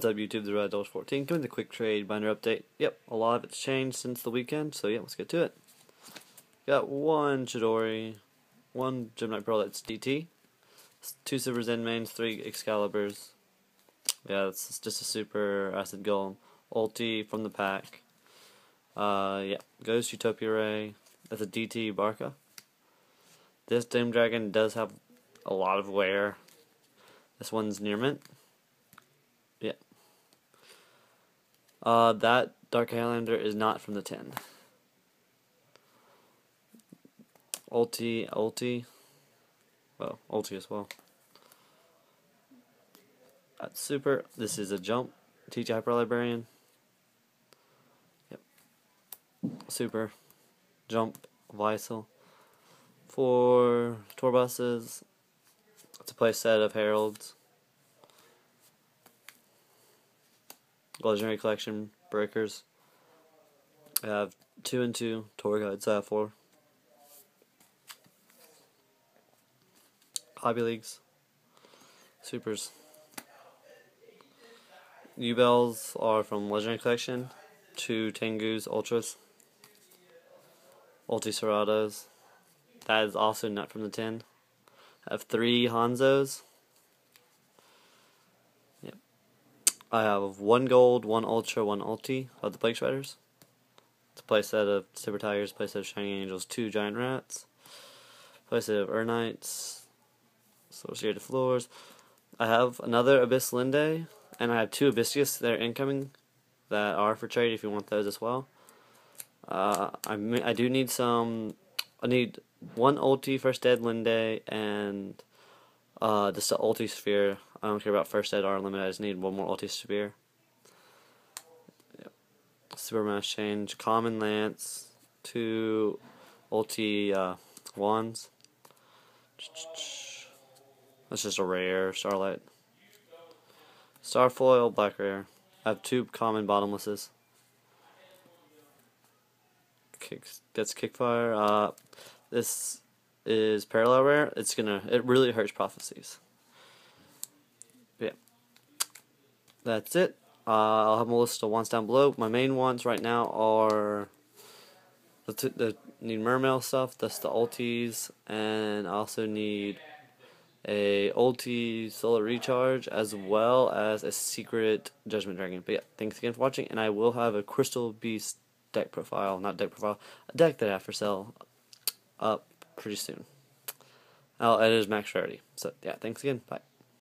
What's up YouTube, the Red Dolls 14, coming the quick trade binder update. Yep, a lot of it's changed since the weekend, so yeah, let's get to it. Got one Chidori, one Gem-Knight Pearl that's DT, two Silver Zenmaines, three Excaliburs. Yeah, it's just a super Acid Golem. Ulti from the pack. Uh, yeah, Ghost Utopia Ray, that's a DT Barca. This Doom Dragon does have a lot of wear. This one's near mint. Yeah. Uh, that Dark Highlander is not from the 10. Ulti, Ulti. Well, Ulti as well. That's super. This is a jump. Teach Hyper Librarian. Yep. Super. Jump. Visel. For tour buses. It's a play set of Heralds. Legendary Collection Breakers. I have two and two tour guides I have four. Hobby Leagues. Supers. Yubels are from Legendary Collection. Two Tengus Ultras. Ulti Serados. That is also not from the 10. I have three Hanzos. I have one gold, one ultra, one ulti of the Plague Spiders. It's a playset of Super Tigers, playset of Shining Angels, two Giant Rats, playset of Ur-Knights, Associated Floors. I have another Abysslinde, and I have two Hibiscus that are incoming that are for trade if you want those as well. Uh, I, I do need some, I need one ulti First Ed Linde and uh, just the ulti sphere I don't care about first ed or unlimited. I just need one more ulti spear. Yep. Super mass change. Common lance. Two ulti uh, wands. That's just a rare starlight. Starfoil, black rare. I have two common bottomlesses. Kicks, gets kickfire. Uh, this is parallel rare. It's gonna. It really hurts prophecies. That's it. Uh, I'll have a list of ones down below. My main ones right now are the, the need mermail stuff. That's the ultis, and I also need a ulti solar recharge as well as a secret judgment dragon. But yeah, thanks again for watching, and I will have a crystal beast deck profile, not deck profile, a deck that I have for sale up pretty soon. I'll edit as max rarity. So yeah, thanks again. Bye.